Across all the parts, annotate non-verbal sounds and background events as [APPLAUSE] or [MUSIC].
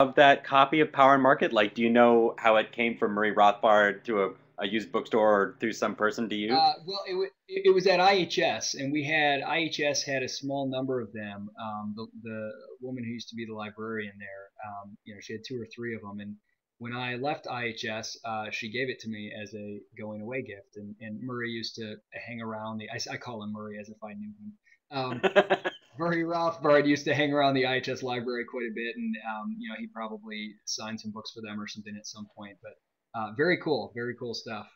of that copy of Power and Market? Like, do you know how it came from Murray Rothbard to a, a used bookstore or through some person to you? Uh, well, it, w- it was at IHS, and we had IHS had a small number of them. Um, the, the woman who used to be the librarian there, um, you know, she had two or three of them, and when I left IHS, uh, she gave it to me as a going away gift. And, and Murray used to hang around the, I, I call him Murray as if I knew him. Um, [LAUGHS] Murray Rothbard used to hang around the IHS library quite a bit. And, um, you know, he probably signed some books for them or something at some point. But uh, very cool, very cool stuff.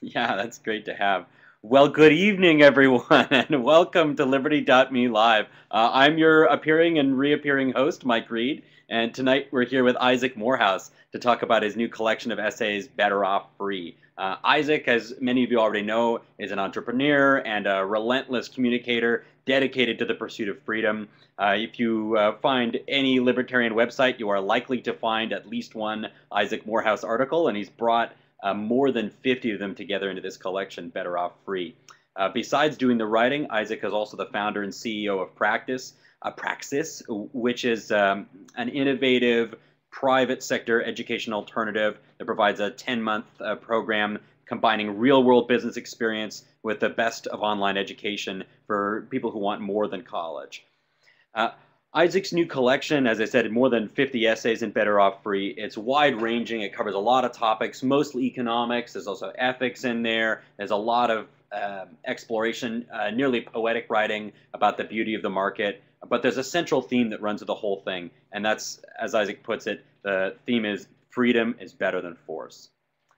Yeah, that's great to have. Well, good evening, everyone, [LAUGHS] and welcome to Liberty.me Live. Uh, I'm your appearing and reappearing host, Mike Reed, and tonight we're here with Isaac Morehouse to talk about his new collection of essays, Better Off Free. Uh, Isaac, as many of you already know, is an entrepreneur and a relentless communicator dedicated to the pursuit of freedom. Uh, if you uh, find any libertarian website, you are likely to find at least one Isaac Morehouse article, and he's brought uh, more than 50 of them together into this collection, Better Off Free. Uh, besides doing the writing, Isaac is also the founder and CEO of Practice, uh, Praxis, which is um, an innovative private sector education alternative that provides a 10-month uh, program combining real-world business experience with the best of online education for people who want more than college. Uh, Isaac's new collection, as I said, more than 50 essays in Better Off Free. It's wide ranging. It covers a lot of topics, mostly economics. There's also ethics in there. There's a lot of uh, exploration, uh, nearly poetic writing about the beauty of the market. But there's a central theme that runs through the whole thing, and that's, as Isaac puts it, the theme is freedom is better than force.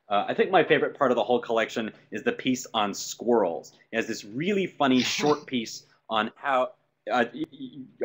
Uh, I think my favorite part of the whole collection is the piece on squirrels. It has this really funny [LAUGHS] short piece on how uh,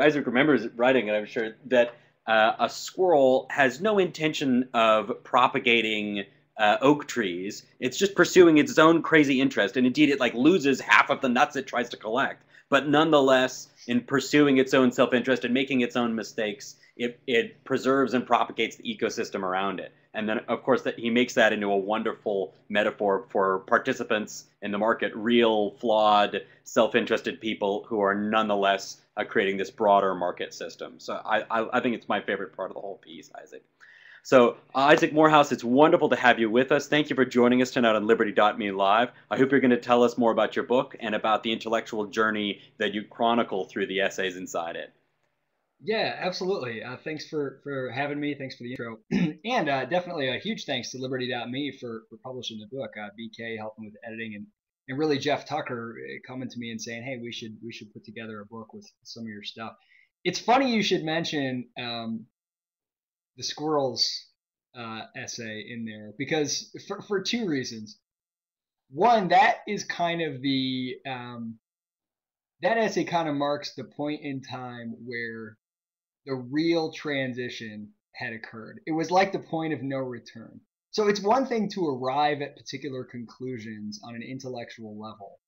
Isaac remembers writing it, I'm sure, that uh, a squirrel has no intention of propagating uh, oak trees. It's just pursuing its own crazy interest, and indeed, it like loses half of the nuts it tries to collect. But nonetheless, in pursuing its own self-interest and making its own mistakes, it, it preserves and propagates the ecosystem around it. And then, of course, that he makes that into a wonderful metaphor for participants in the market, real, flawed, self-interested people who are nonetheless uh, creating this broader market system. So I, I, I think it's my favorite part of the whole piece, Isaac. So, Isaac Morehouse, it's wonderful to have you with us. Thank you for joining us tonight on Liberty.me Live. I hope you're going to tell us more about your book and about the intellectual journey that you chronicle through the essays inside it. Yeah, absolutely. Uh, thanks for, for having me. Thanks for the intro. [CLEARS THROAT] and uh, definitely a huge thanks to Liberty.me for, for publishing the book. Uh, BK helping with editing and, and really Jeff Tucker uh, coming to me and saying, hey, we should we should put together a book with some of your stuff. It's funny you should mention um, the squirrels uh, essay in there because for, for two reasons. One, that is kind of the um, that essay kind of marks the point in time where the real transition had occurred. It was like the point of no return. So it's one thing to arrive at particular conclusions on an intellectual level,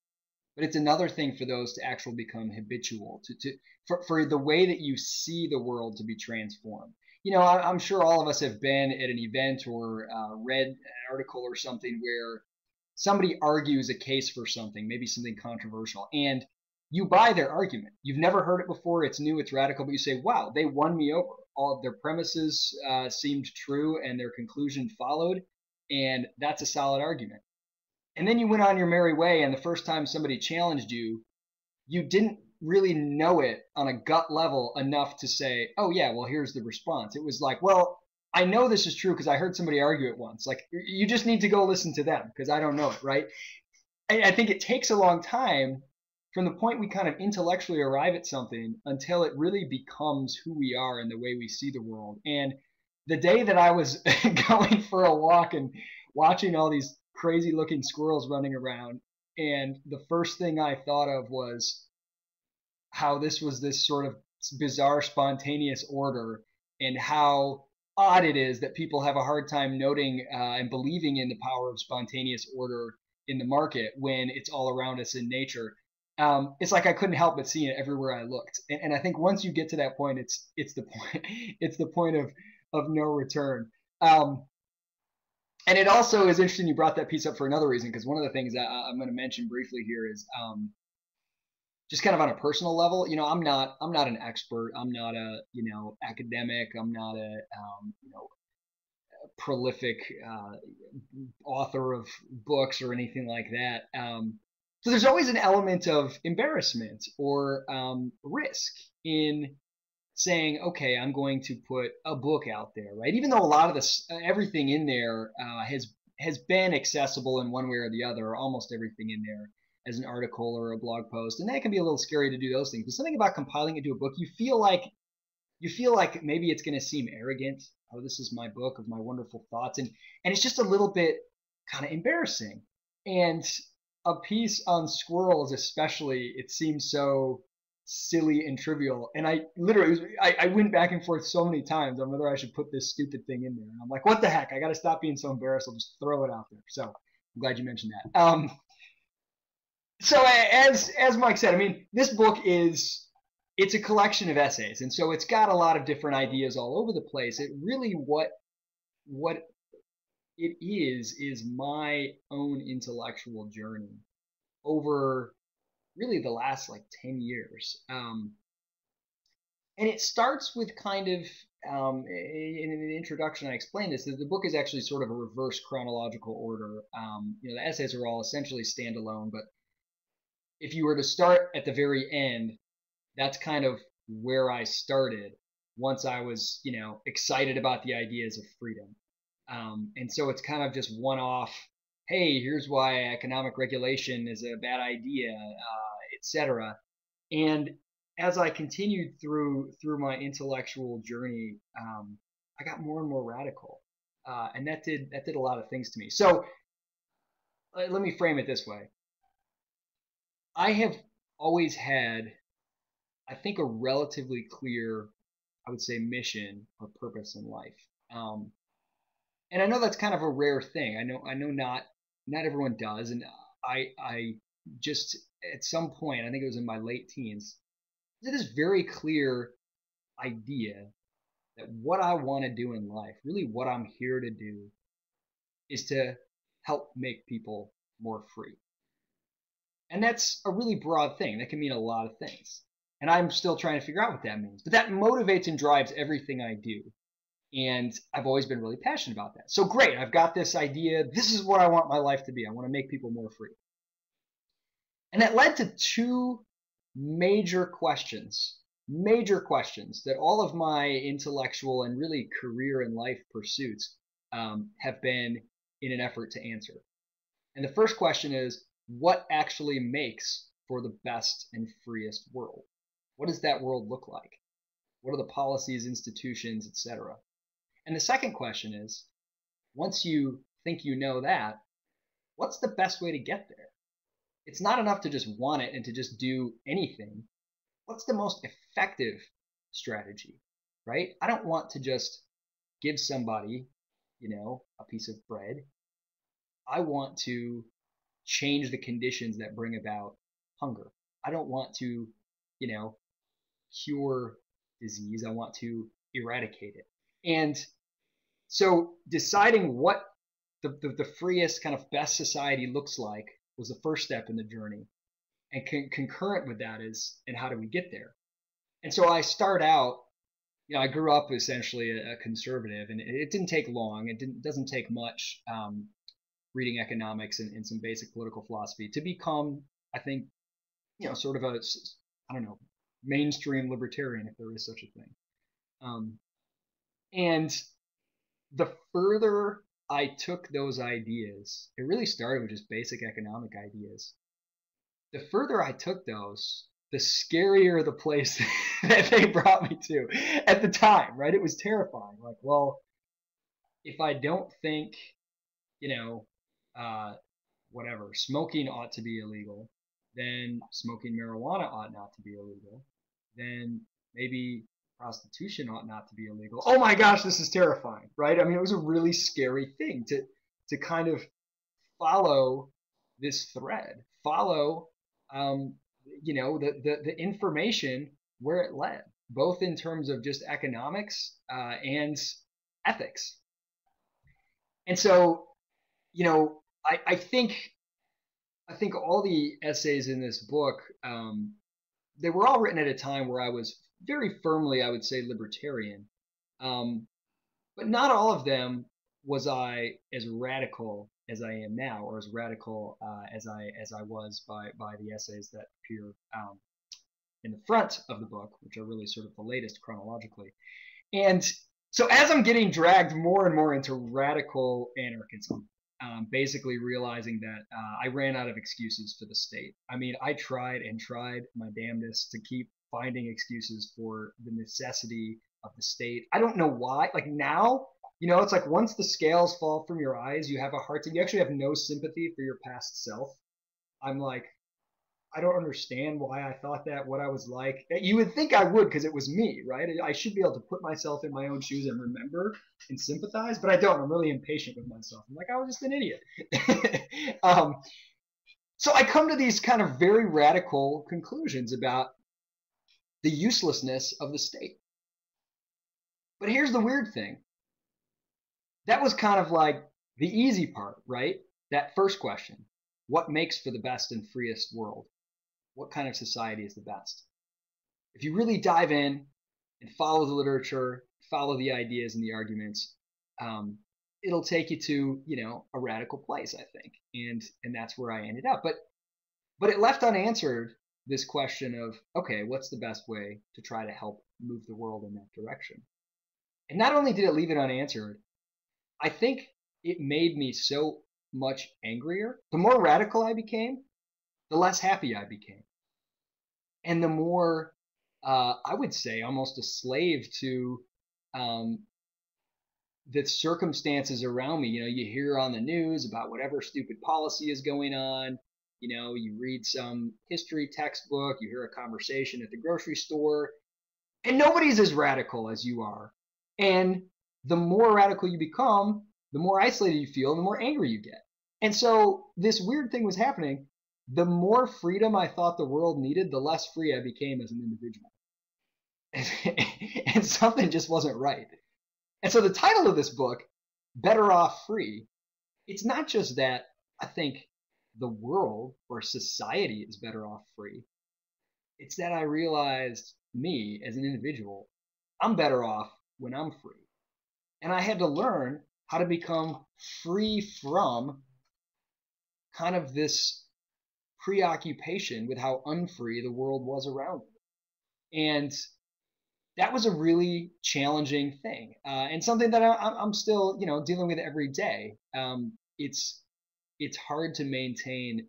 but it's another thing for those to actually become habitual, to, to for, for the way that you see the world to be transformed. You know, I, am sure all of us have been at an event or uh, read an article or something where somebody argues a case for something, maybe something controversial, and you buy their argument. You've never heard it before. It's new, it's radical, but you say, wow, they won me over. All of their premises uh, seemed true and their conclusion followed. And that's a solid argument. And then you went on your merry way. And the first time somebody challenged you, you didn't really know it on a gut level enough to say, oh, yeah, well, here's the response. It was like, well, I know this is true because I heard somebody argue it once. Like, you just need to go listen to them because I don't know it, right? I, I think it takes a long time from the point we kind of intellectually arrive at something until it really becomes who we are and the way we see the world. And the day that I was [LAUGHS] going for a walk and watching all these crazy looking squirrels running around, and the first thing I thought of was how this was this sort of bizarre spontaneous order and how odd it is that people have a hard time noting uh, and believing in the power of spontaneous order in the market when it's all around us in nature um, it's like I couldn't help but see it everywhere I looked. And, and, I think once you get to that point, it's it's the point [LAUGHS] it's the point of of no return. Um, and it also is interesting you brought that piece up for another reason because one of the things that I'm going to mention briefly here is um, just kind of on a personal level, you know, I'm not I'm not an expert. I'm not a you know academic. I'm not a um, you know prolific uh, author of books or anything like that. Um, so there's always an element of embarrassment or um, risk in saying, okay, I'm going to put a book out there, right? Even though a lot of this, everything in there uh, has has been accessible in one way or the other, almost everything in there as an article or a blog post, and that can be a little scary to do those things. But something about compiling it to a book, you feel like you feel like maybe it's going to seem arrogant. Oh, this is my book of my wonderful thoughts, and and it's just a little bit kind of embarrassing. And a piece on squirrels, especially, it seems so silly and trivial. And I literally, was, I, I, went back and forth so many times on whether I should put this stupid thing in there. And I'm like, what the heck? I got to stop being so embarrassed. I'll just throw it out there. So I'm glad you mentioned that. Um, so as as Mike said, I mean, this book is it's a collection of essays, and so it's got a lot of different ideas all over the place. It really what what it is is my own intellectual journey over really the last like 10 years. Um, and it starts with kind of um, in, the introduction, I explained this. That the book is actually sort of a reverse chronological order. Um, you know, the essays are all essentially standalone, but if you were to start at the very end, that's kind of where I started once I was, you know, excited about the ideas of freedom. Um, and so it's kind of just one off hey, here's why economic regulation is a bad idea, uh, etc. And as I continued through through my intellectual journey, um, I got more and more radical, uh, and that did that did a lot of things to me. So uh, let me frame it this way: I have always had, I think, a relatively clear, I would say, mission or purpose in life. Um, and I know that's kind of a rare thing. I know I know not not everyone does, and I I just at some point I think it was in my late teens, had this very clear idea that what I want to do in life, really what I'm here to do, is to help make people more free. And that's a really broad thing. That can mean a lot of things. And I'm still trying to figure out what that means. But that motivates and drives everything I do. And I've always been really passionate about that. So great, I've got this idea. This is what I want my life to be. I want to make people more free. And that led to two major questions, major questions that all of my intellectual and really career and life pursuits um, have been in an effort to answer. And the first question is what actually makes for the best and freest world? What does that world look like? What are the policies, institutions, etc.? And the second question is once you think you know that, what's the best way to get there? It's not enough to just want it and to just do anything. What's the most effective strategy, right? I don't want to just give somebody, you know, a piece of bread. I want to change the conditions that bring about hunger. I don't want to, you know, cure disease. I want to eradicate it. And so deciding what the, the, the, freest kind of best society looks like was the first step in the journey. And con- concurrent with that is, and how do we get there? And so I start out, you know, I grew up essentially a, a conservative, and it, it, didn't take long. It didn't doesn't take much um, reading economics and, and some basic political philosophy to become, I think, you know, sort of a, I don't know, mainstream libertarian, if there is such a thing. Um, and the further I took those ideas, it really started with just basic economic ideas. The further I took those, the scarier the place [LAUGHS] that they brought me to at the time, right? It was terrifying. Like, well, if I don't think, you know, uh, whatever, smoking ought to be illegal, then smoking marijuana ought not to be illegal. Then maybe prostitution ought not to be illegal. Oh my gosh, this is terrifying, right? I mean, it was a really scary thing to to kind of follow this thread, follow, um, you know, the, the the information where it led, both in terms of just economics uh, and ethics. And so, you know, I, I think I think all the essays in this book um, they were all written at a time where I was very firmly, I would say, libertarian. Um, but not all of them was I as radical as I am now, or as radical uh, as I as I was by by the essays that appear um, in the front of the book, which are really sort of the latest chronologically. And so as I'm getting dragged more and more into radical anarchism, um, basically realizing that uh, I ran out of excuses for the state. I mean, I tried and tried my damnedest to keep finding excuses for the necessity of the state. I don't know why. Like now, you know, it's like once the scales fall from your eyes, you have a heart to, you actually have no sympathy for your past self. I'm like, I don't understand why I thought that, what I was like. You would think I would because it was me, right? I should be able to put myself in my own shoes and remember and sympathize, but I don't. I'm really impatient with myself. I'm like, I was just an idiot. [LAUGHS] um, so I come to these kind of very radical conclusions about the uselessness of the state. But here's the weird thing that was kind of like the easy part, right? That first question what makes for the best and freest world? What kind of society is the best. If you really dive in and follow the literature, follow the ideas and the arguments, um, it'll take you to you know a radical place, I think, and and that's where I ended up. But but it left unanswered this question of okay, what's the best way to try to help move the world in that direction? And not only did it leave it unanswered, I think it made me so much angrier. The more radical I became, the less happy I became. And the more, uh, I would say, almost a slave to um, the circumstances around me. You know, you hear on the news about whatever stupid policy is going on. You know, you read some history textbook, you hear a conversation at the grocery store, and nobody's as radical as you are. And the more radical you become, the more isolated you feel, the more angry you get. And so this weird thing was happening the more freedom I thought the world needed, the less free I became as an individual. [LAUGHS] and something just wasn't right. And so the title of this book, Better Off Free, it's not just that I think the world or society is better off free. It's that I realized me as an individual, I'm better off when I'm free. And I had to learn how to become free from kind of this preoccupation with how unfree the world was around me. And that was a really challenging thing uh, and something that I, am still, you know, dealing with every day. Um, it's it's hard to maintain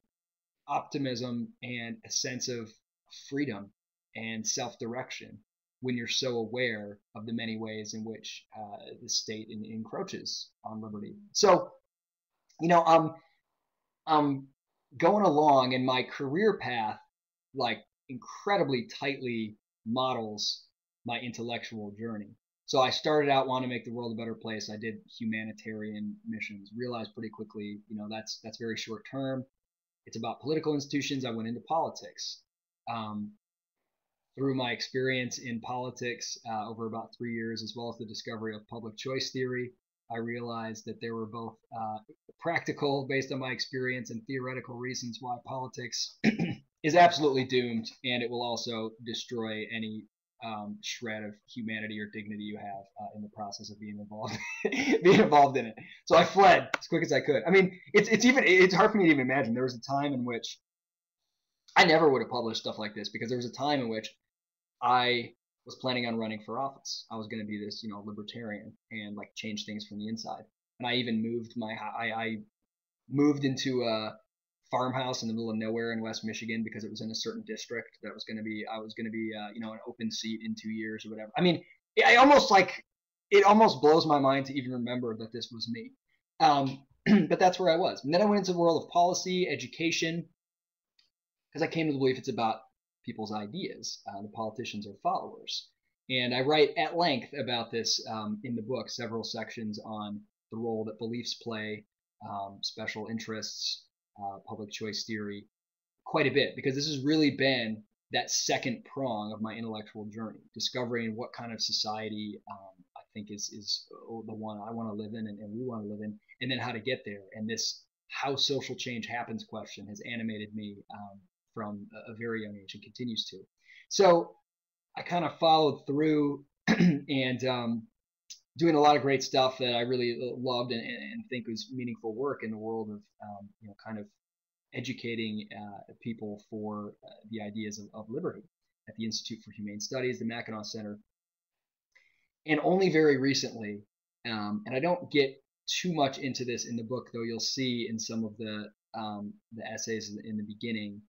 optimism and a sense of freedom and self-direction when you're so aware of the many ways in which uh, the state in, encroaches on liberty. So, you know, um, um, going along in my career path like incredibly tightly models my intellectual journey. So I started out wanting to make the world a better place. I did humanitarian missions. Realized pretty quickly, you know, that's that's very short term. It's about political institutions. I went into politics. Um, through my experience in politics uh, over about three years, as well as the discovery of public choice theory, I realized that there were both uh, practical, based on my experience, and theoretical reasons why politics [CLEARS THROAT] is absolutely doomed, and it will also destroy any um, shred of humanity or dignity you have uh, in the process of being involved [LAUGHS] being involved in it. So I fled as quick as I could. I mean, it's it's even it's hard for me to even imagine. There was a time in which I never would have published stuff like this because there was a time in which I was planning on running for office. I was going to be this, you know, libertarian and like change things from the inside. And I even moved my I, I moved into a farmhouse in the middle of nowhere in West Michigan because it was in a certain district that was going to be I was going to be uh, you know an open seat in two years or whatever. I mean, I almost like it almost blows my mind to even remember that this was me. Um, [CLEARS THROAT] but that's where I was. And then I went into the world of policy, education, because I came to the belief it's about people's ideas. Uh, the politicians are followers. And I write at length about this um, in the book, several sections on the role that beliefs play, um, special interests, uh, public choice theory, quite a bit, because this has really been that second prong of my intellectual journey, discovering what kind of society um, I think is is the one I want to live in and, and we want to live in, and then how to get there. And this how social change happens question has animated me um, from a very young age and continues to. So I kind of followed through [CLEARS THROAT] and um, doing a lot of great stuff that I really loved and, and, think was meaningful work in the world of um, you know kind of educating uh, people for uh, the ideas of, of, liberty at the Institute for Humane Studies, the Mackinac Center, and only very recently, um, and I don't get too much into this in the book, though you'll see in some of the um, the essays in the, in the, beginning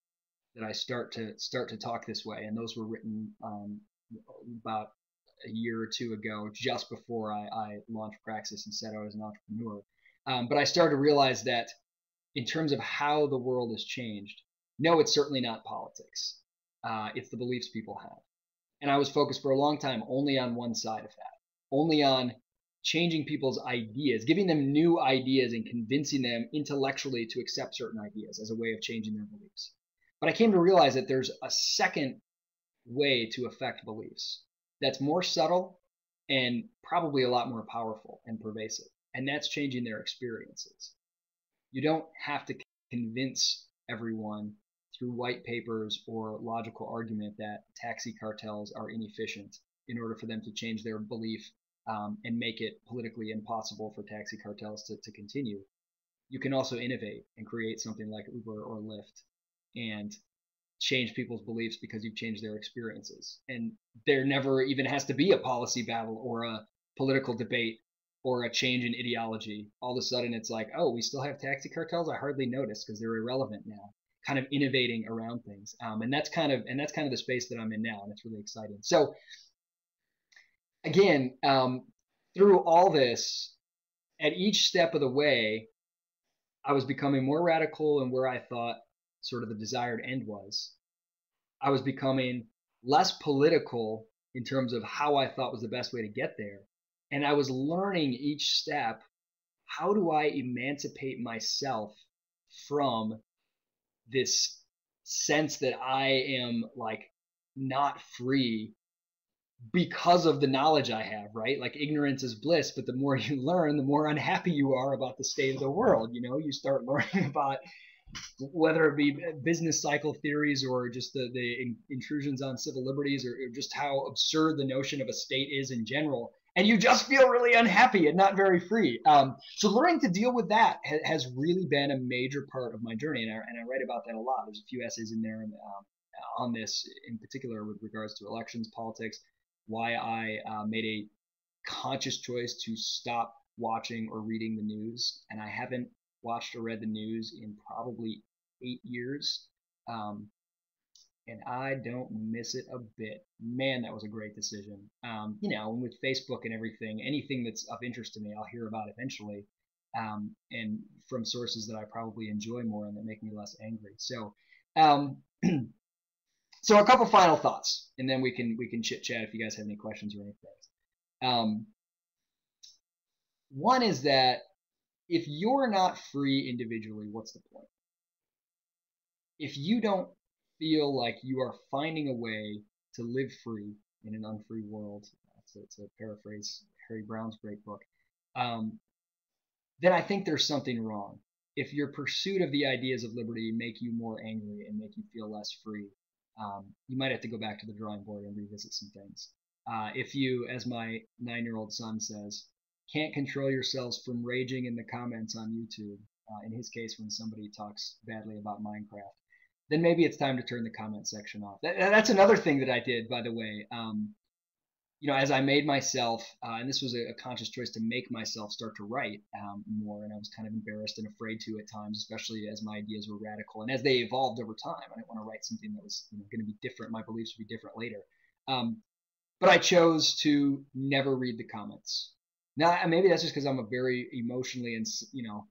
that I start to start to talk this way, and those were written um, about a year or two ago, just before I, I launched Praxis and set out as an entrepreneur. Um, but I started to realize that in terms of how the world has changed, no, it's certainly not politics. Uh, it's the beliefs people have. And I was focused for a long time only on one side of that, only on changing people's ideas, giving them new ideas and convincing them intellectually to accept certain ideas as a way of changing their beliefs. But I came to realize that there's a second way to affect beliefs that's more subtle and probably a lot more powerful and pervasive. And that's changing their experiences. You don't have to convince everyone through white papers or logical argument that taxi cartels are inefficient in order for them to change their belief um, and make it politically impossible for taxi cartels to, to continue. You can also innovate and create something like Uber or Lyft and change people's beliefs because you've changed their experiences. And there never even has to be a policy battle or a political debate or a change in ideology. All of a sudden, it's like, oh, we still have taxi cartels. I hardly noticed because they're irrelevant now. Kind of innovating around things, um, and that's kind of and that's kind of the space that I'm in now, and it's really exciting. So, again, um, through all this, at each step of the way, I was becoming more radical in where I thought sort of the desired end was. I was becoming less political in terms of how I thought was the best way to get there. And I was learning each step how do I emancipate myself from this sense that I am like not free because of the knowledge I have, right? Like ignorance is bliss, but the more [LAUGHS] you learn, the more unhappy you are about the state of the world. You know, you start learning [LAUGHS] about whether it be business cycle theories or just the, the intrusions on civil liberties or, or just how absurd the notion of a state is in general and you just feel really unhappy and not very free. Um, so learning to deal with that ha- has really been a major part of my journey, and I, and I write about that a lot. There's a few essays in there um, on this, in particular with regards to elections, politics, why I uh, made a conscious choice to stop watching or reading the news, and I haven't watched or read the news in probably eight years. Um, and I don't miss it a bit. Man, that was a great decision. Um, you know, and with Facebook and everything, anything that's of interest to me, I'll hear about eventually, um, and from sources that I probably enjoy more and that make me less angry. So, um, [CLEARS THROAT] so a couple final thoughts, and then we can we can chit chat if you guys have any questions or anything. Um, one is that if you're not free individually, what's the point? If you don't feel like you are finding a way to live free in an unfree world, to, to paraphrase Harry Browne's great book, um, then I think there's something wrong. If your pursuit of the ideas of liberty make you more angry and make you feel less free, um, you might have to go back to the drawing board and revisit some things. Uh, if you, as my nine year old son says, can't control yourselves from raging in the comments on YouTube, uh, in his case, when somebody talks badly about Minecraft, then maybe it's time to turn the comment section off. That, that's another thing that I did, by the way. Um, you know, as I made myself, uh, and this was a, a, conscious choice to make myself start to write um, more, and I was kind of embarrassed and afraid to at times, especially as my ideas were radical and as they evolved over time. I didn't want to write something that was you know, going to be different. My beliefs would be different later. Um, but I chose to never read the comments. Now, maybe that's just because I'm a very emotionally and you know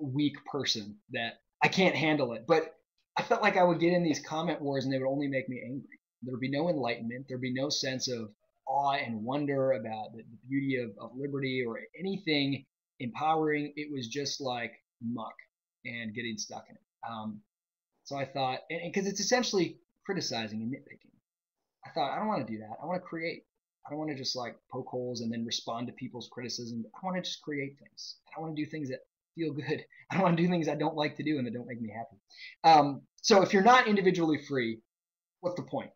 weak person that I can't handle it. But I felt like I would get in these comment wars and they would only make me angry. There would be no enlightenment. There'd be no sense of awe and wonder about the, the beauty of, of liberty or anything empowering. It was just like muck and getting stuck in it. Um, so I thought, because it's essentially criticizing and nitpicking. I thought, I don't want to do that. I want to create. I don't want to just like poke holes and then respond to people's criticism. I want to just create things. I want to do things that feel good. [LAUGHS] I don't want to do things I don't like to do and that don't make me happy. Um, so if you're not individually free, what's the point?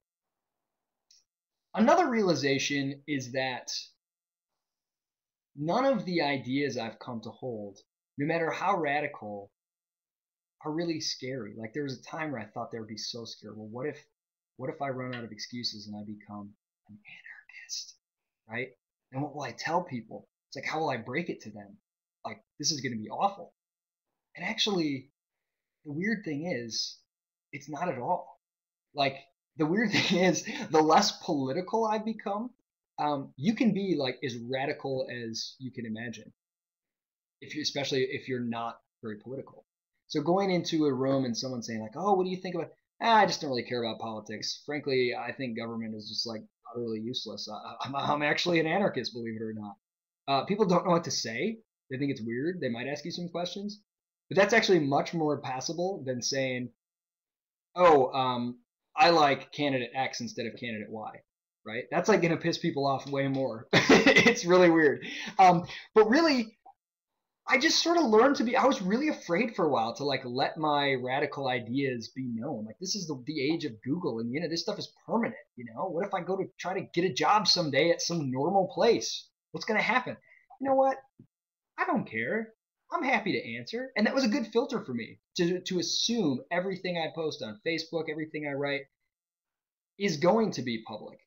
Another realization is that none of the ideas I've come to hold, no matter how radical, are really scary. Like there was a time where I thought they would be so scary. Well, what if, what if I run out of excuses and I become an anarchist, right? And what will I tell people? It's like, how will I break it to them? Like this is going to be awful. And actually, the weird thing is, it's not at all. Like the weird [LAUGHS] thing is, the less political I become, um, you can be like as radical as you can imagine. If you, especially if you're not very political. So going into a room and someone saying like, "Oh, what do you think about?" Ah, I just don't really care about politics. Frankly, I think government is just like utterly useless. I, am actually an anarchist, believe it or not. Uh, people don't know what to say. They think it's weird. They might ask you some questions, but that's actually much more passable than saying, "Oh, um, I like candidate X instead of candidate Y." Right? That's like gonna piss people off way more. [LAUGHS] it's really weird. Um, but really, I just sort of learned to be. I was really afraid for a while to like let my radical ideas be known. Like this is the the age of Google, and you know this stuff is permanent. You know, what if I go to try to get a job someday at some normal place? What's gonna happen? You know what? I don't care. I'm happy to answer, and that was a good filter for me to to assume everything I post on Facebook, everything I write, is going to be public,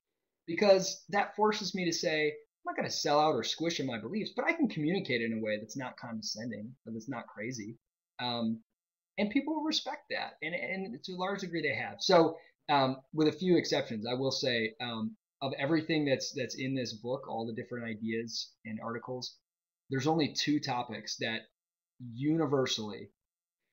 because that forces me to say, I'm not going to sell out or squish in my beliefs, but I can communicate in a way that's not condescending or that's not crazy. Um, and people respect that. And, and to a large degree, they have. So, um, with a few exceptions, I will say um, of everything that's that's in this book, all the different ideas and articles, there's only two topics that universally,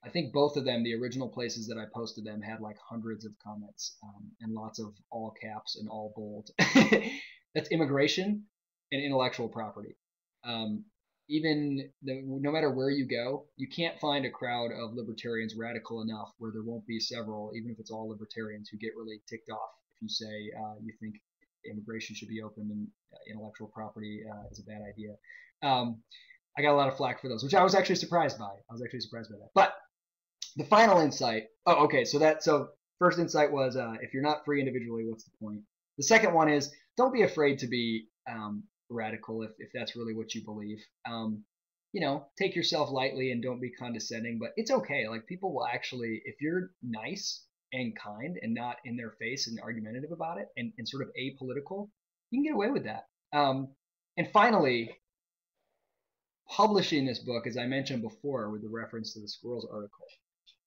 I think both of them, the original places that I posted them, had like hundreds of comments um, and lots of all caps and all bold. [LAUGHS] that's immigration and intellectual property. Um, even the, no matter where you go, you can't find a crowd of libertarians radical enough where there won't be several, even if it's all libertarians, who get really ticked off if you say uh, you think immigration should be open and uh, intellectual property uh, is a bad idea. Um, I got a lot of flack for those, which I was actually surprised by. I was actually surprised by that. But the final insight. Oh, okay. So that so first insight was uh, if you're not free individually, what's the point? The second one is don't be afraid to be um, radical if, if that's really what you believe. Um, you know, take yourself lightly and don't be condescending, but it's okay. Like people will actually, if you're nice and kind and not in their face and argumentative about it and, and sort of apolitical, you can get away with that. Um, and finally, publishing this book, as I mentioned before with the reference to the squirrels article,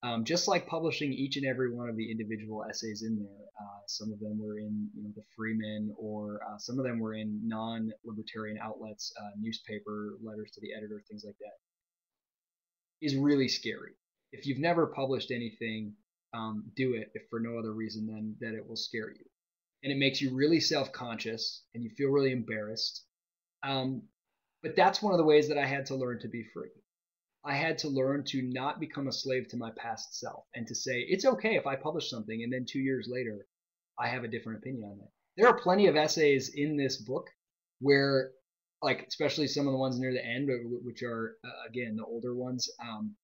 um, just like publishing each and every one of the individual essays in there, uh, some of them were in you know the Freeman, or uh, some of them were in non-libertarian outlets, uh, newspaper letters to the editor, things like that. Is really scary. If you've never published anything, um, do it if for no other reason than that it will scare you, and it makes you really self-conscious and you feel really embarrassed. Um, but that's one of the ways that I had to learn to be free. I had to learn to not become a slave to my past self and to say, it's okay if I publish something and then two years later I have a different opinion on it. There are plenty of essays in this book where, like, especially some of the ones near the end, which are, uh, again, the older ones, um,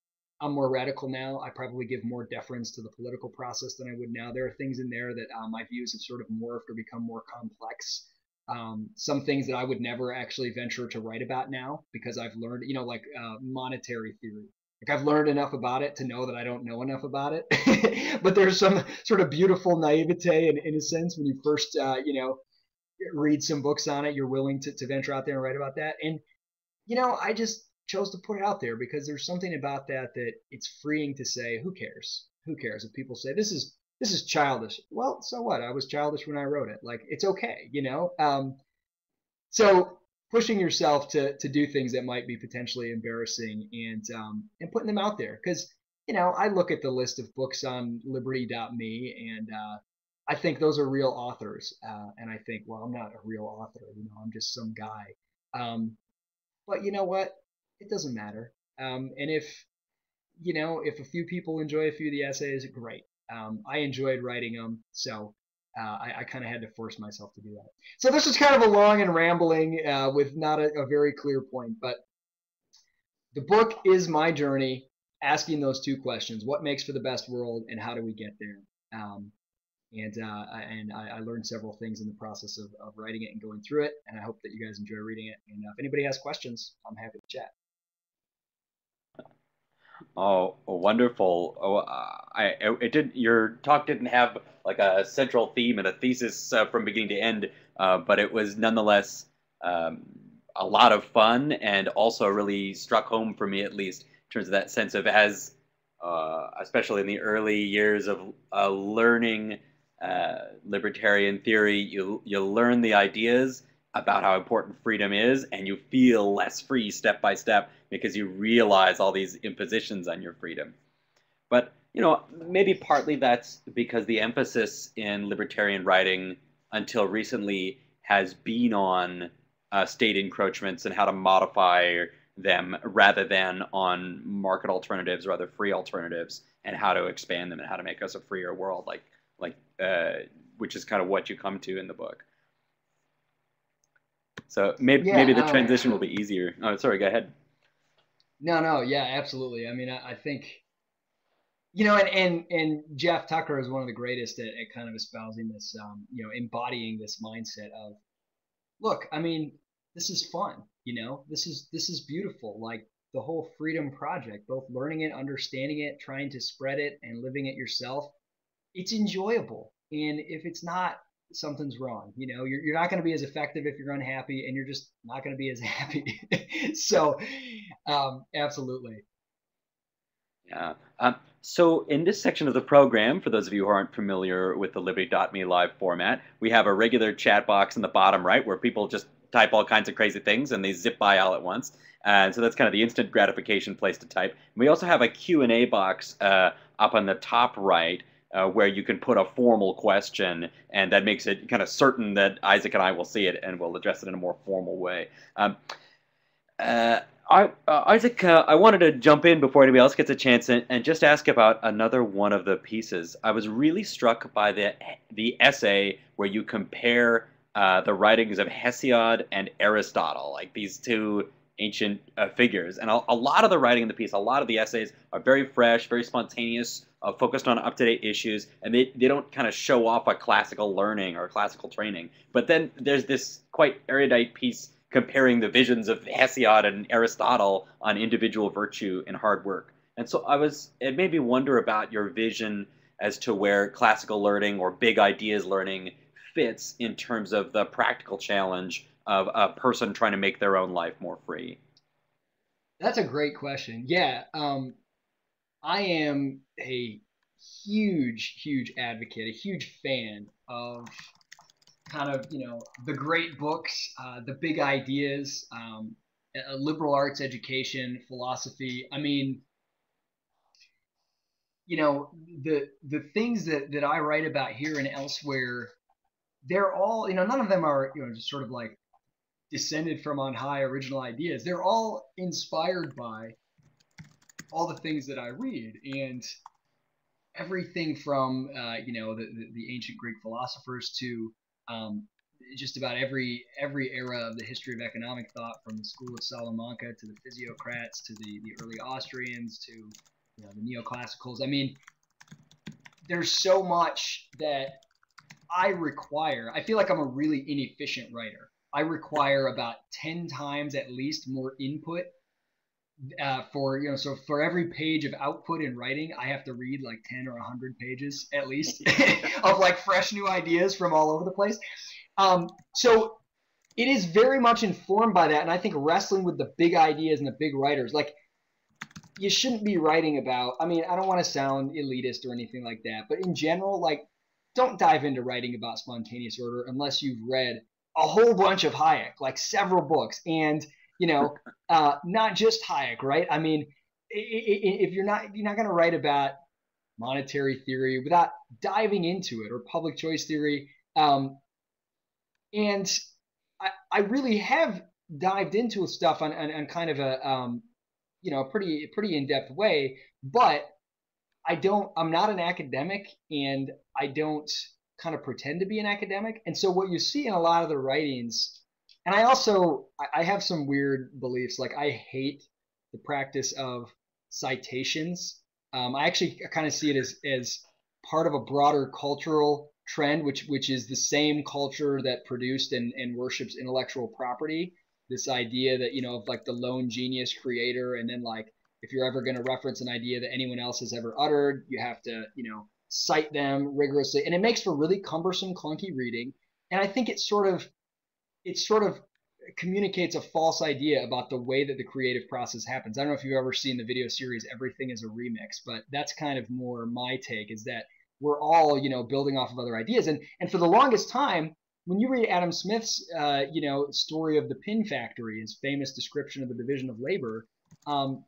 I'm more radical now. I probably give more deference to the political process than I would now. There are things in there that uh, my views have sort of morphed or become more complex um, some things that I would never actually venture to write about now because I've learned, you know, like uh, monetary theory. Like I've learned enough about it to know that I don't know enough about it. [LAUGHS] but there's some sort of beautiful naivete and innocence when you first, uh, you know, read some books on it. You're willing to, to venture out there and write about that. And, you know, I just chose to put it out there because there's something about that that it's freeing to say, who cares? Who cares if people say this is this is childish. Well, so what? I was childish when I wrote it. Like it's okay, you know. Um, so pushing yourself to to do things that might be potentially embarrassing and um, and putting them out there because you know I look at the list of books on Liberty.me and uh, I think those are real authors, uh, and I think, well, I'm not a real author. You know, I'm just some guy. Um, but you know what? It doesn't matter. Um, and if you know, if a few people enjoy a few of the essays, great. Um, I enjoyed writing them, so uh, I, I kind of had to force myself to do that. So this is kind of a long and rambling uh, with not a, a, very clear point, but the book is my journey asking those two questions: what makes for the best world, and how do we get there? Um, and uh, and I, I, learned several things in the process of, of writing it and going through it. And I hope that you guys enjoy reading it. And uh, if anybody has questions, I'm happy to chat. Oh, wonderful! Oh, uh, I it did. Your talk didn't have like a central theme and a thesis uh, from beginning to end, uh, but it was nonetheless um, a lot of fun and also really struck home for me at least in terms of that sense of as, uh, especially in the early years of uh, learning uh, libertarian theory, you you learn the ideas about how important freedom is, and you feel less free step by step because you realize all these impositions on your freedom. But you know, maybe partly that's because the emphasis in libertarian writing until recently has been on uh, state encroachments and how to modify them rather than on market alternatives or other free alternatives and how to expand them and how to make us a freer world like like uh, which is kind of what you come to in the book. So maybe yeah, maybe the um, transition will be easier. Oh sorry go ahead. No, no, yeah, absolutely. I mean, I, I think, you know, and, and and Jeff Tucker is one of the greatest at, at kind of espousing this, um, you know, embodying this mindset of, look, I mean, this is fun, you know, this is this is beautiful. Like the whole freedom project, both learning it, understanding it, trying to spread it, and living it yourself, it's enjoyable. And if it's not something's wrong. You know, you're, you're not going to be as effective if you're unhappy, and you're just not going to be as [LAUGHS] happy. so, um, absolutely. Yeah. Um, so, in this section of the program, for those of you who aren't familiar with the Liberty.me live format, we have a regular chat box in the bottom right where people just type all kinds of crazy things and they zip by all at once. And so that's kind of the instant gratification place to type. we also have a Q&A box uh, up on the top right uh, where you can put a formal question, and that makes it kind of certain that Isaac and I will see it and will address it in a more formal way. Um, uh, I, uh, Isaac, uh, I wanted to jump in before anybody else gets a chance and, and, just ask about another one of the pieces. I was really struck by the the essay where you compare uh, the writings of Hesiod and Aristotle, like these two ancient uh, figures. And a, a, lot of the writing in the piece, a lot of the essays are very fresh, very spontaneous, uh, focused on up-to-date issues, and they, they don't kind of show off a classical learning or classical training. But then there's this quite erudite piece comparing the visions of Hesiod and Aristotle on individual virtue and hard work. And so I was, it made me wonder about your vision as to where classical learning or big ideas learning fits in terms of the practical challenge of a person trying to make their own life more free? That's a great question. Yeah, um, I am a huge, huge advocate, a huge fan of kind of you know the great books, uh, the big ideas, um, liberal arts education, philosophy. I mean, you know the the things that that I write about here and elsewhere, they're all you know none of them are you know just sort of like descended from on high original ideas. They're all inspired by all the things that I read and everything from uh, you know the, the, the, ancient Greek philosophers to um, just about every every era of the history of economic thought, from the school of Salamanca to the physiocrats to the, the early Austrians to you know the neoclassicals. I mean, there's so much that I require. I feel like I'm a really inefficient writer. I require about 10 times at least more input uh, for you know so for every page of output in writing i have to read like 10 or 100 pages at least [LAUGHS] [LAUGHS] of like fresh new ideas from all over the place. Um, so it is very much informed by that and i think wrestling with the big ideas and the big writers like you shouldn't be writing about i mean i don't want to sound elitist or anything like that but in general like don't dive into writing about spontaneous order unless you've read a whole bunch of Hayek, like several books, and you know, uh, not just Hayek, right? I mean, if you're not you're not going to write about monetary theory without diving into it or public choice theory, um, and I, I really have dived into stuff on, on, on kind of a um, you know pretty pretty in depth way, but I don't. I'm not an academic, and I don't kind of pretend to be an academic. And so what you see in a lot of the writings, and I also I have some weird beliefs. Like I hate the practice of citations. Um, I actually kind of see it as as part of a broader cultural trend, which which is the same culture that produced and, and worships intellectual property. This idea that you know of like the lone genius creator, and then like if you're ever going to reference an idea that anyone else has ever uttered, you have to you know cite them rigorously, and it makes for really cumbersome, clunky reading. And I think it sort of it sort of communicates a false idea about the way that the creative process happens. I don't know if you've ever seen the video series Everything is a Remix, but that's kind of more my take is that we're all, you know, building off of other ideas. And and for the longest time, when you read Adam Smith's, uh, you know, story of the pin factory, his famous description of the division of labor, um,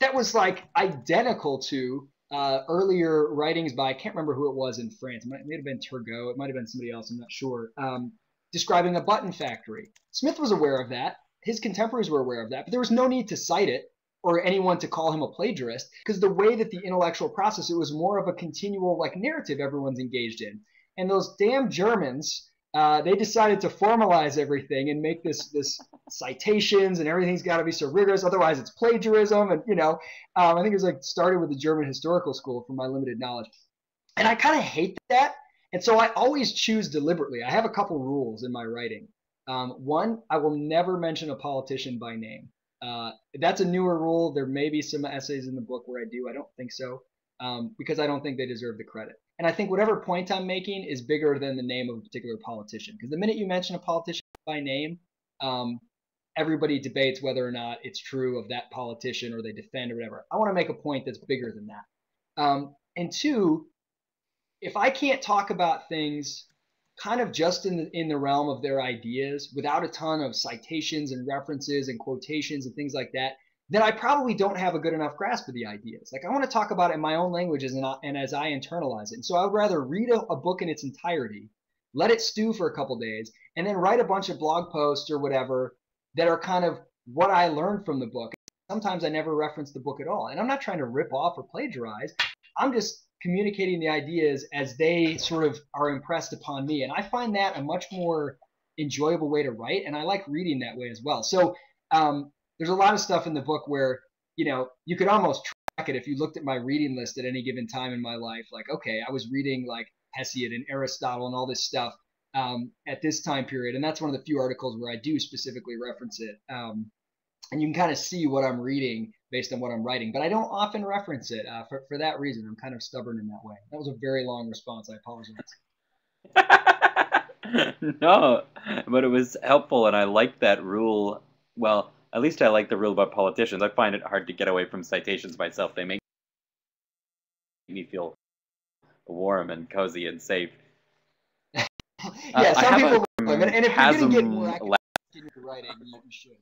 that was like identical to uh, earlier writings by I can't remember who it was in France. It might, it might have been Turgot. It might have been somebody else. I'm not sure. Um, describing a button factory. Smith was aware of that. His contemporaries were aware of that, but there was no need to cite it or anyone to call him a plagiarist because the way that the intellectual process, it was more of a continual like narrative everyone's engaged in. And those damn Germans, uh, they decided to formalize everything and make this this citations and everything's got to be so rigorous, otherwise it's plagiarism. And you know, um, I think it was like started with the German historical school, from my limited knowledge. And I kind of hate that and so I always choose deliberately. I have a couple rules in my writing. Um, one, I will never mention a politician by name. Uh, that's a newer rule. There may be some essays in the book where I do. I don't think so um, because I don't think they deserve the credit. And I think whatever point I'm making is bigger than the name of a particular politician. Because the minute you mention a politician by name, um, everybody debates whether or not it's true of that politician or they defend or whatever. I want to make a point that's bigger than that. Um, and two, if I can't talk about things kind of just in the, in the realm of their ideas without a ton of citations and references and quotations and things like that, then I probably don't have a good enough grasp of the ideas. Like I want to talk about it in my own language and, and as I internalize it. And so I would rather read a, a book in its entirety, let it stew for a couple days, and then write a bunch of blog posts or whatever that are kind of what I learned from the book. Sometimes I never reference the book at all. And I'm not trying to rip off or plagiarize. I'm just communicating the ideas as they sort of are impressed upon me. And I find that a much more enjoyable way to write. And I like reading that way as well. So um, there's a lot of stuff in the book where, you know, you could almost track it if you looked at my reading list at any given time in my life. Like, okay, I was reading like Hesiod and Aristotle and all this stuff um, at this time period. And that's one of the few articles where I do specifically reference it. Um, and you can kind of see what I'm reading based on what I'm writing. But I don't often reference it uh, for, for that reason. I'm kind of stubborn in that way. That was a very long response. I apologize. [LAUGHS] no, but it was helpful, and I like that rule. Well, at least I like the rule about politicians. I find it hard to get away from citations myself. They make me feel warm and cozy and safe. [LAUGHS] yeah, uh, some people. A, and, and if you're going to get more academic in writing, you should.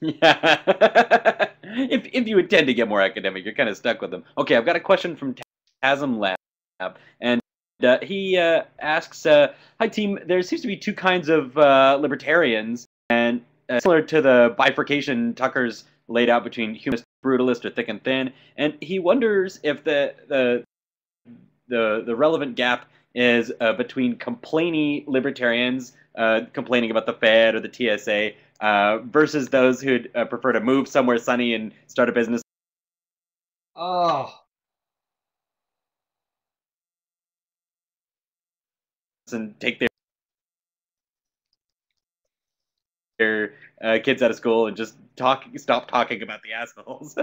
Yeah. [LAUGHS] if if you intend to get more academic, you're kind of stuck with them. Okay, I've got a question from Tasm Lab, and uh, he uh, asks, uh, "Hi team, there seems to be two kinds of uh, libertarians, and uh, similar to the bifurcation Tucker's laid out between humanist, brutalist, or thick and thin, and he wonders if the the the the relevant gap is uh, between complaining libertarians complaining about the Fed or the TSA." Uh, versus those who'd uh, prefer to move somewhere sunny and start a business. Oh. And take their their uh, kids out of school and just talk, stop talking about the assholes. [LAUGHS]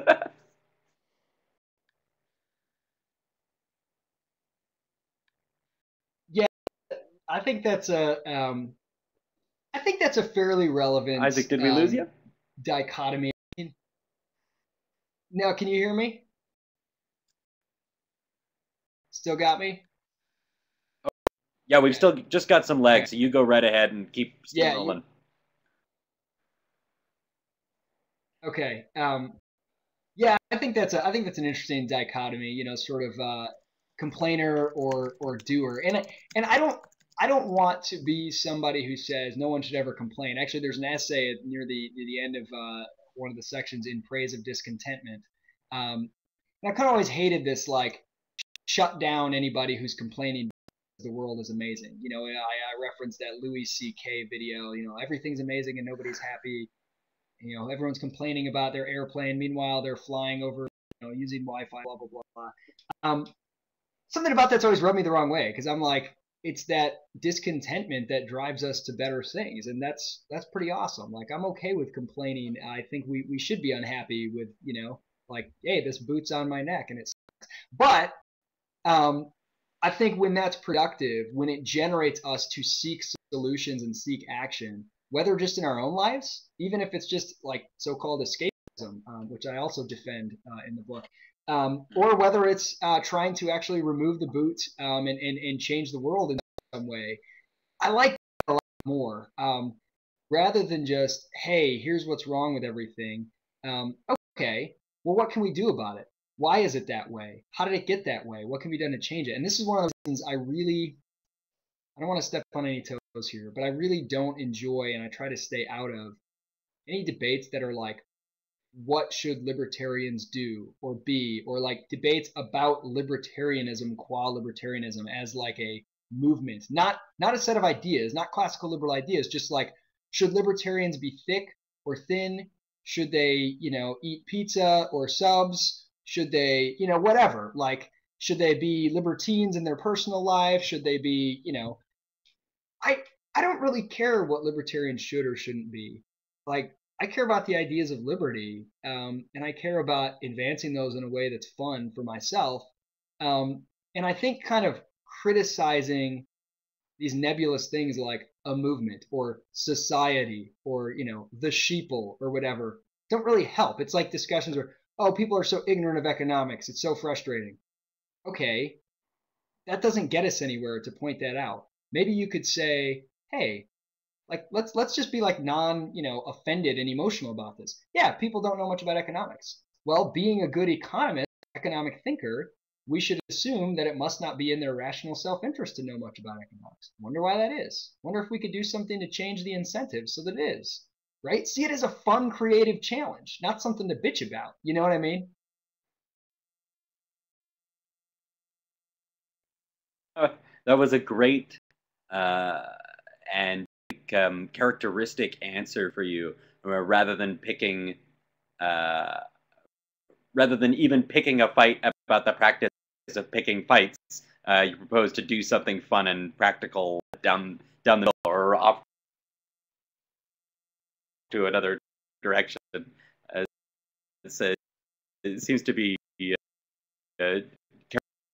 yeah, I think that's a um, I think that's a fairly relevant. Isaac, did we um, lose you? Dichotomy. Now, can you hear me? Still got me? Yeah, we've still just got some legs. So you go right ahead and keep yeah, rolling. You... Okay. Um, yeah, I think that's a I think that's an interesting dichotomy. You know, sort of uh, complainer or or doer, and and I don't I don't want to be somebody who says no one should ever complain. Actually, there's an essay near the near the end of uh, one of the sections in praise of discontentment. Um, and I kind of always hated this like shut down anybody who's complaining the world is amazing. You know, I, I referenced that Louis C.K. video. You know, everything's amazing and nobody's happy. You know, everyone's complaining about their airplane. Meanwhile, they're flying over, you know, using Wi-Fi. Blah blah blah. blah. Um, something about that's always rubbed me the wrong way because I'm like, it's that discontentment that drives us to better things, and that's that's pretty awesome. Like I'm okay with complaining. I think we we should be unhappy with you know like, hey, this boot's on my neck and it sucks. But um, I think when that's productive, when it generates us to seek solutions and seek action, whether just in our own lives, even if it's just like so-called escapism, um, which I also defend uh, in the book, um, or whether it's uh, trying to actually remove the boot um, and, and, and change the world in some way. I like a lot more um, rather than just, hey, here's what's wrong with everything. Um, okay, well, what can we do about it? Why is it that way? How did it get that way? What can be done to change it? And this is one of those things I really, I don't want to step on any toes here, but I really don't enjoy and I try to stay out of any debates that are like, what should libertarians do or be, or like debates about libertarianism qua libertarianism as like a movement, not not a set of ideas, not classical liberal ideas, just like should libertarians be thick or thin? Should they, you know, eat pizza or subs? Should they, you know, whatever? Like, should they be libertines in their personal life? Should they be, you know, I I don't really care what libertarians should or shouldn't be. Like, I care about the ideas of liberty, um, and I care about advancing those in a way that's fun for myself. Um, and I think kind of criticizing these nebulous things like a movement or society or you know the sheeple or whatever don't really help. It's like discussions where oh people are so ignorant of economics, it's so frustrating. Okay, that doesn't get us anywhere to point that out. Maybe you could say, hey, like let's let's just be like non you know offended and emotional about this. Yeah people don't know much about economics. Well being a good economist economic thinker we should assume that it must not be in their rational self-interest to know much about economics. Wonder why that is. Wonder if we could do something to change the incentives so that it is right? See it as a fun creative challenge not something to bitch about. You know what i mean? [LAUGHS] That was a great uh, and um, characteristic answer for you, rather than picking, uh, rather than even picking a fight about the practice of picking fights. Uh, you propose to do something fun and practical down down the middle or off to another direction. Uh, a, it seems to be a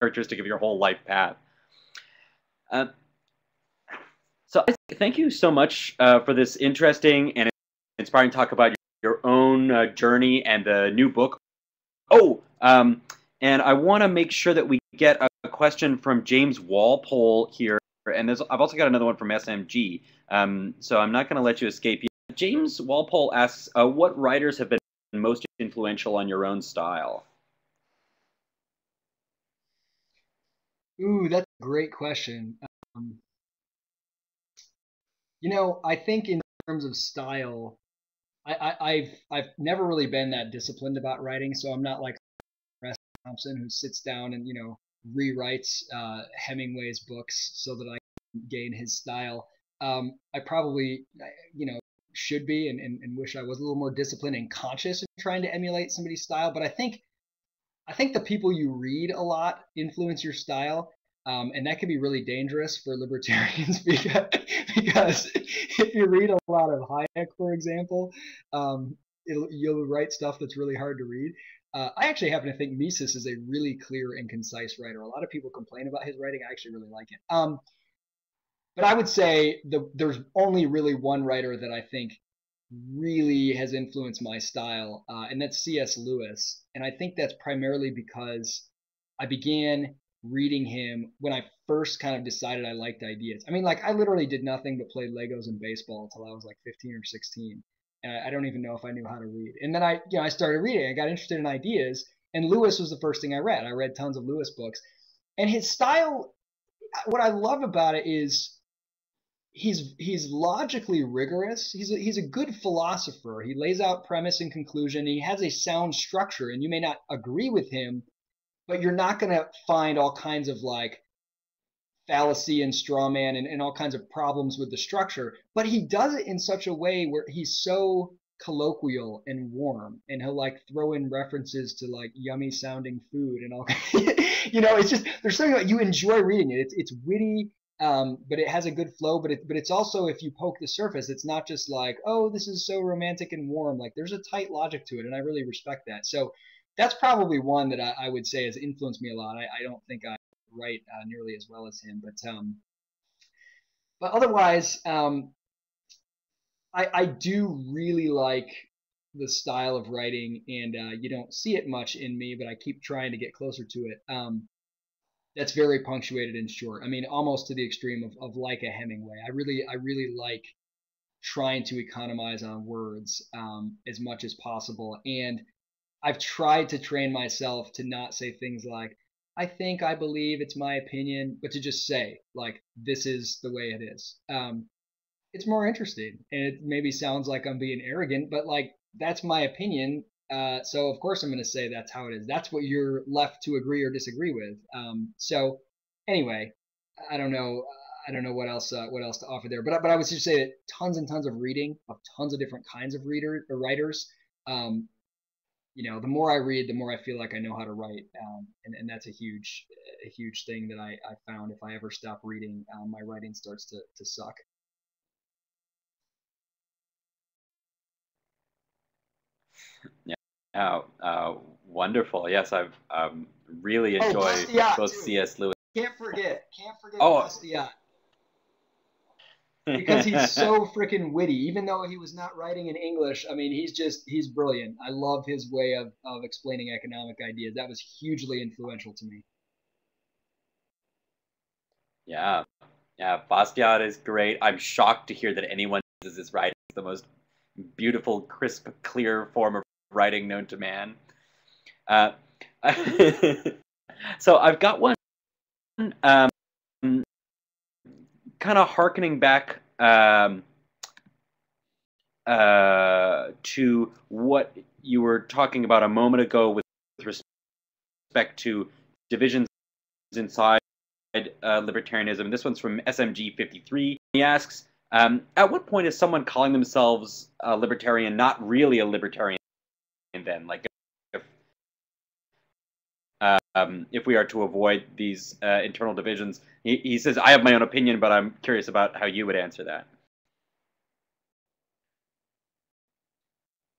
characteristic of your whole life path. Thank you so much uh, for this interesting and inspiring talk about your own uh, journey and the new book. Oh, um, and I want to make sure that we get a, question from James Walpole here, and I've also got another one from SMG. Um, so I'm not going to let you escape. James Walpole asks, uh, "What writers have been most influential on your own style?" Ooh, that's a great question. Um, you know, I think in terms of style, I, have I've never really been that disciplined about writing, so I'm not like Russ Thompson who sits down and you know rewrites uh, Hemingway's books so that I gain his style. Um, I probably you know should be and, and, and wish I was a little more disciplined and conscious in trying to emulate somebody's style. But I think I think the people you read a lot influence your style. Um, and that can be really dangerous for libertarians [LAUGHS] because, because if you read a lot of Hayek, for example, um, you'll write stuff that's really hard to read. Uh, I actually happen to think Mises is a really clear and concise writer. A lot of people complain about his writing. I actually really like it. Um, but I would say the, there's only really one writer that I think really has influenced my style, uh, and that's C.S. Lewis. And I think that's primarily because I began reading him when I first kind of decided I liked ideas. I mean, like I literally did nothing but play Legos and baseball until I was like 15 or 16, and I, I don't even know if I knew how to read. And then I, you know, I started reading. I got interested in ideas, and Lewis was the first thing I read. I read tons of Lewis books, and his style. What I love about it is he's he's logically rigorous. He's a, he's a good philosopher. He lays out premise and conclusion. He has a sound structure, and you may not agree with him, but you're not going to find all kinds of like fallacy and straw man and, and all kinds of problems with the structure. But he does it in such a way where he's so colloquial and warm and he'll like throw in references to like yummy sounding food and all [LAUGHS] you know it's just there's something about you enjoy reading it it's, it's witty um, but it has a good flow but it, but it's also if you poke the surface it's not just like oh this is so romantic and warm like there's a tight logic to it and i really respect that so that's probably one that i, I would say has influenced me a lot i, I don't think i write uh, nearly as well as him but um but otherwise um I, I do really like the style of writing, and uh, you don't see it much in me, but I keep trying to get closer to it. Um, that's very punctuated and short. I mean, almost to the extreme of, of like a Hemingway. I really, I really like trying to economize on words um, as much as possible, and I've tried to train myself to not say things like, I think, I believe, it's my opinion, but to just say, like, this is the way it is. Um, it's more interesting and it maybe sounds like i'm being arrogant but like that's my opinion uh, so of course i'm going to say that's how it is that's what you're left to agree or disagree with um, so anyway i don't know i don't know what else uh, what else to offer there but, but i would just say that tons and tons of reading of tons of different kinds of readers or writers um, you know the more i read the more i feel like i know how to write um, and, and that's a huge a huge thing that i, I found if i ever stop reading um, my writing starts to, to suck Yeah. Oh, uh, wonderful. Yes, I've um, really oh, enjoyed oh, both C.S. Lewis. Can't forget. Can't forget oh. Bastiat. Because he's [LAUGHS] so freaking witty. Even though he was not writing in English, I mean, he's just he's brilliant. I love his way of of explaining economic ideas. That was hugely influential to me. Yeah, yeah, Bastiat is great. I'm shocked to hear that anyone uses his writing. It's the most beautiful, crisp, clear form of writing known to man. Uh, [LAUGHS] so I've got one um, kind of harkening back um, uh, to what you were talking about a moment ago with respect to divisions inside uh, libertarianism. This one's from SMG 53. He asks, um, at what point is someone calling themselves a libertarian not really a libertarian then? Like, um, if we are to avoid these uh, internal divisions, he, he says, I have my own opinion, but I'm curious about how you would answer that.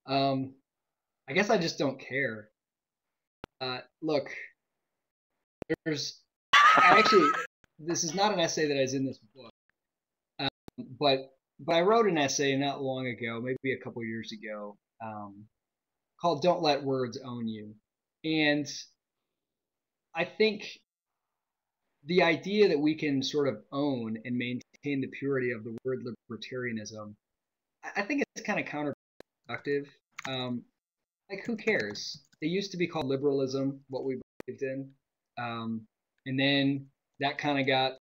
Um, I guess I just don't care. Uh, look, there's actually [LAUGHS] this is not an essay that is in this book, um, but but I wrote an essay not long ago, maybe a couple years ago, um, called Don't Let Words Own You. And I think the idea that we can sort of own and maintain the purity of the word libertarianism, I think it's kind of counterproductive. Um, like, who cares? It used to be called liberalism, what we believed in. Um, and then that kind of got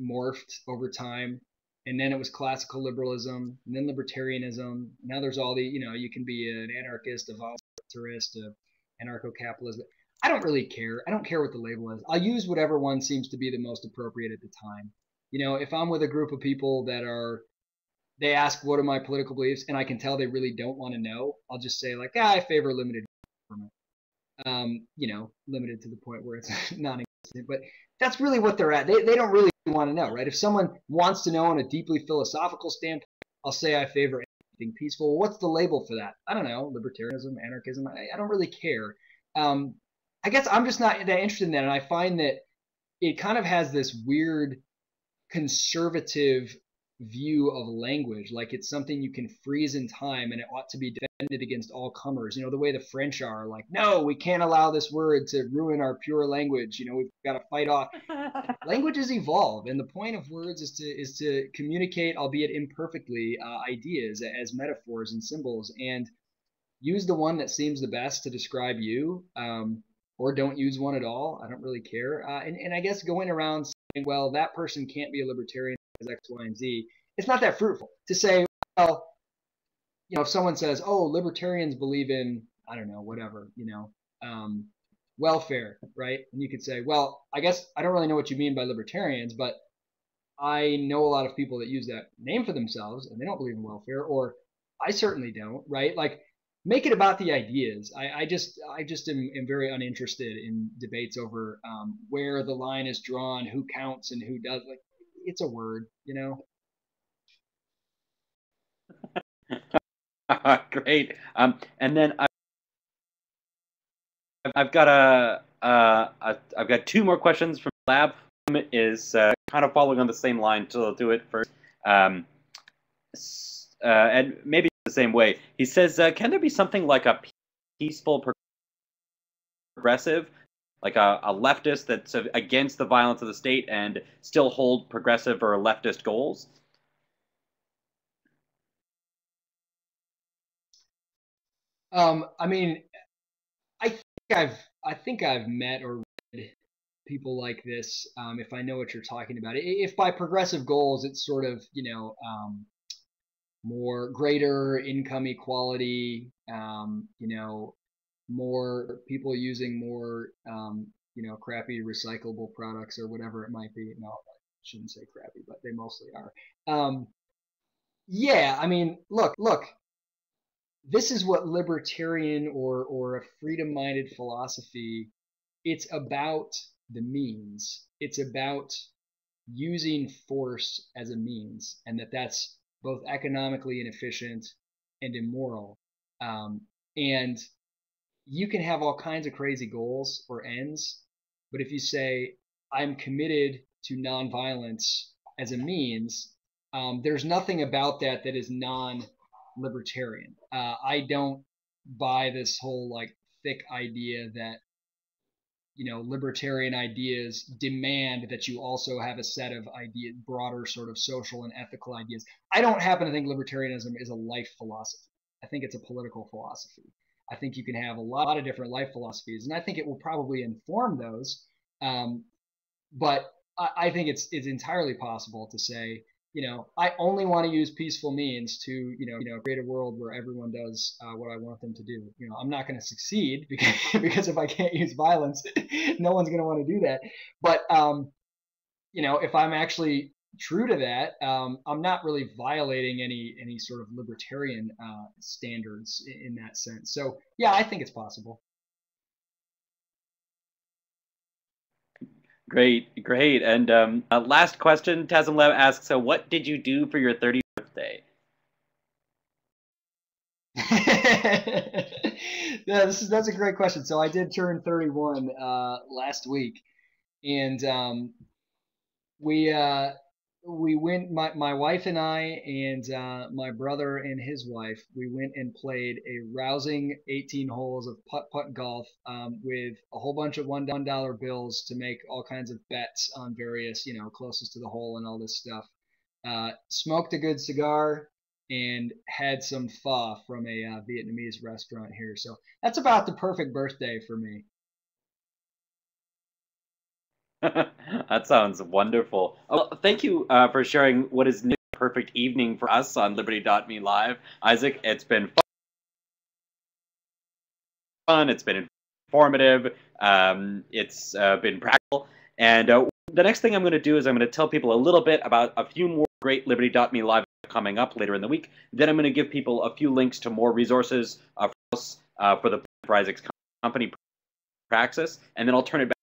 morphed over time and then it was classical liberalism, and then libertarianism. Now there's all the, you know, you can be an anarchist, a voluntarist, a anarcho-capitalist. I don't really care. I don't care what the label is. I'll use whatever one seems to be the most appropriate at the time. You know, if I'm with a group of people that are, they ask what are my political beliefs, and I can tell they really don't want to know, I'll just say like, ah, I favor limited government. Um, you know, limited to the point where it's [LAUGHS] non-existent. But that's really what they're at. They, they don't really want to know, right? If someone wants to know on a deeply philosophical standpoint, I'll say I favor anything peaceful. What's the label for that? I don't know. Libertarianism, anarchism. I, I don't really care. Um, I guess I'm just not that interested in that, and I find that it kind of has this weird conservative view of language like it's something you can freeze in time and it ought to be defended against all comers. You know the way the french are like no we can't allow this word to ruin our pure language. You know we've got to fight off. [LAUGHS] Languages evolve and the point of words is to is to communicate albeit imperfectly uh, ideas as metaphors and symbols. And use the one that seems the best to describe you um, or don't use one at all i don't really care uh, and, and i guess going around saying well that person can't be a libertarian because X, Y, and Z, it's not that fruitful to say, well, you know, if someone says, oh, libertarians believe in, I don't know, whatever, you know, um, welfare, right? And you could say, well, I guess I don't really know what you mean by libertarians, but I know a lot of people that use that name for themselves and they don't believe in welfare, or I certainly don't, right? Like make it about the ideas. I, I just I just am, am, very uninterested in debates over um, where the line is drawn, who counts and who does. Like it's a word, you know. [LAUGHS] Great. Um, and then I, I've got a, uh, a I've got two more questions from lab. One is uh, kind of following on the same line, so I'll do it first. Um, uh, and maybe the same way. He says, uh, can there be something like a peaceful progressive, like a, a leftist that's against the violence of the state and still hold progressive or leftist goals? Um, I mean, I think I've I think I've met or read people like this. Um, if I know what you're talking about, if by progressive goals it's sort of you know um, more greater income equality, um, you know, more people using more, um, you know, crappy recyclable products or whatever it might be. No, I shouldn't say crappy, but they mostly are. Um, yeah, I mean, look, look, this is what libertarian or or a freedom-minded philosophy. It's about the means. It's about using force as a means, and that that's both economically inefficient and immoral. Um, and you can have all kinds of crazy goals or ends, but if you say, I'm committed to nonviolence as a means, um, there's nothing about that that is non libertarian. Uh, I don't buy this whole like thick idea that you know libertarian ideas demand that you also have a set of ideas broader sort of social and ethical ideas. I don't happen to think libertarianism is a life philosophy. I think it's a political philosophy. I think you can have a lot of different life philosophies and i think it will probably inform those um, but I, I think it's it's entirely possible to say you know, I only want to use peaceful means to, you know, you know, create a world where everyone does uh, what I want them to do. You know, I'm not going to succeed because [LAUGHS] because if I can't use violence, [LAUGHS] no one's going to want to do that. But um, you know, if I'm actually true to that, um, I'm not really violating any any sort of libertarian uh, standards in, in that sense. So yeah, I think it's possible. Great, great. And um, uh, last question, Tazimlev asks, so what did you do for your 30th birthday? [LAUGHS] yeah, this is that's a great question. So I did turn 31 uh, last week, and um, we uh, we went my, my wife and i and uh, my brother and his wife we went and played a rousing 18 holes of putt putt golf um, with a whole bunch of one dollar bills to make all kinds of bets on various you know closest to the hole and all this stuff. Uh, smoked a good cigar and had some pho from a uh, vietnamese restaurant here. So that's about the perfect birthday for me [LAUGHS] that sounds wonderful. Well, thank you uh, for sharing what is a perfect evening for us on Liberty.me Live. Isaac, it's been fun. It's been informative. Um, it's uh, been practical. And uh, the next thing I'm going to do is I'm going to tell people a little bit about a few more great Liberty.me Live coming up later in the week. Then I'm going to give people a few links to more resources for, us, uh, for the for Isaac's company Praxis, and then I'll turn it back,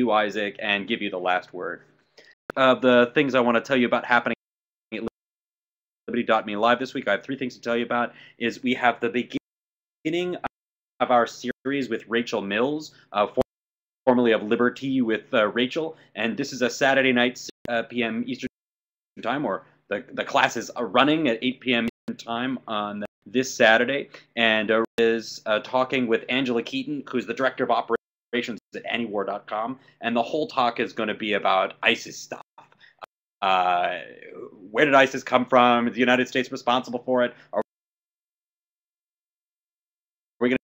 you, Isaac, and give you the last word. Uh, the things I want to tell you about happening at Liberty.me live this week, I have three things to tell you about. Is we have the beginning of our series with Rachel Mills, uh, formerly of Liberty with uh, Rachel, and this is a Saturday night, uh, p.m. Eastern time, or the the class is running at 8 p.m. Time on this Saturday, and uh, is uh, talking with Angela Keaton, who's the director of operations at antiwar.com, and the whole talk is going to be about ISIS stuff. Uh, where did ISIS come from? Is the United States responsible for it? Are we going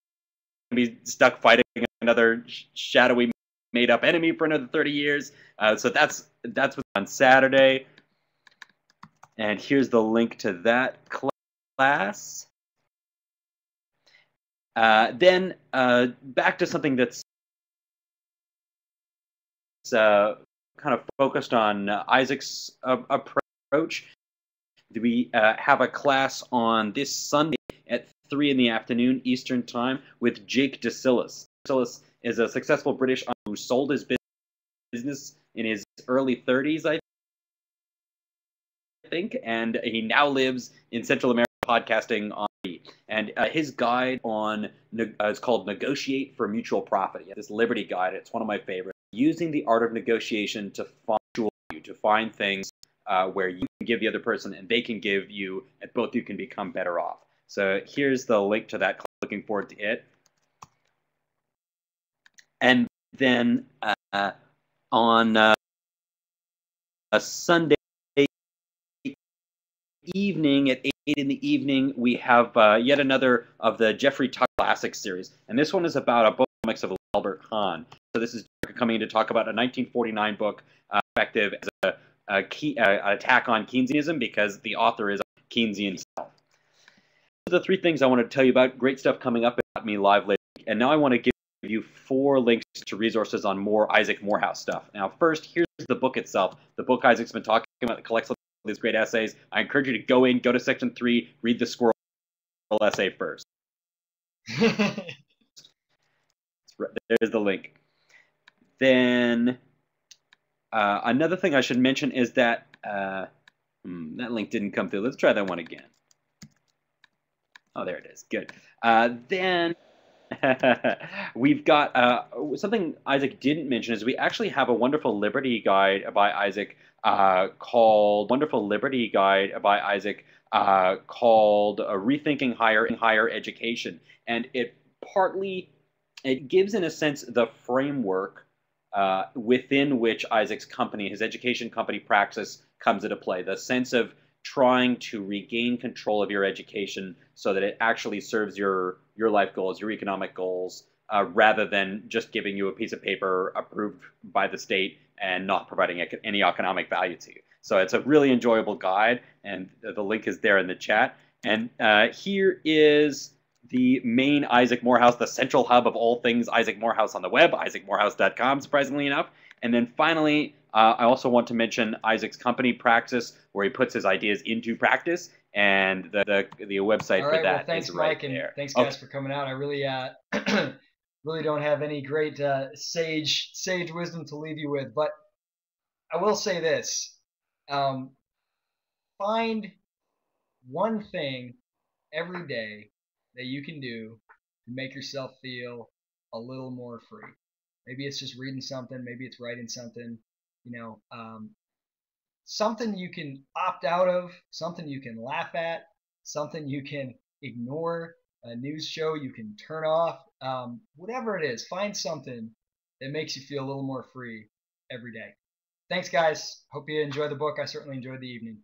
to be stuck fighting another shadowy, made-up enemy for another 30 years? Uh, so that's that's what's on Saturday. And here's the link to that class. Uh, then uh, back to something that's uh, kind of focused on Isaac's approach. we uh, have a class on this Sunday at 3 in the afternoon Eastern Time with Jake Desyllas. Desyllas is a successful British who sold his business in his early 30s, I think, and he now lives in Central America podcasting on and uh, his guide on uh, is called Negotiate for Mutual Profit. This Liberty guide, it's one of my favorites. Using the art of negotiation to find you, to find things uh, where you can give the other person and they can give you, and both you can become better off. So here's the link to that. Looking forward to it. And then uh, on uh, a Sunday evening at 8 in the evening, we have uh, yet another of the Jeffrey Tucker Classic series. And this one is about a book comics of Albert Hahn. So this is coming in to talk about a 1949 book uh, effective as a, a key, uh, attack on Keynesianism because the author is Keynesian himself. The three things I want to tell you about. Great stuff coming up at Me Live later. And now I want to give you four links to resources on more Isaac Morehouse stuff. Now, first, here's the book itself. The book Isaac's been talking about collects these great essays. I encourage you to go in, go to section three, read the squirrel essay first. [LAUGHS] There's the link. Then uh, another thing I should mention is that uh, hmm, that link didn't come through. Let's try that one again. Oh, there it is. Good. Uh, then [LAUGHS] we've got uh, something Isaac didn't mention is we actually have a wonderful Liberty guide by Isaac uh, called Wonderful Liberty Guide by Isaac uh, called Rethinking Higher and Higher Education, and it partly it gives in a sense the framework uh, within which Isaac's company, his education company Praxis, comes into play. The sense of trying to regain control of your education so that it actually serves your your life goals, your economic goals, uh, rather than just giving you a piece of paper approved by the state and not providing any economic value to you. So it's a really enjoyable guide, and the link is there in the chat. And uh, here is the main Isaac Morehouse, the central hub of all things Isaac Morehouse on the web, isaacmorehouse.com, surprisingly enough. And then finally, uh, I also want to mention Isaac's company Praxis, where he puts his ideas into practice, and the the, the website right, for that well, thanks, is right Mike, and. Thanks, guys, okay. for coming out. I really, uh, [CLEARS THROAT] really don't have any great uh, sage sage wisdom to leave you with, but I will say this: um, find one thing every day that you can do to make yourself feel a little more free. Maybe it's just reading something. Maybe it's writing something you know, um, something you can opt out of, something you can laugh at, something you can ignore, a news show you can turn off, um, whatever it is, find something that makes you feel a little more free every day. Thanks, guys. Hope you enjoy the book. I certainly enjoyed the evening.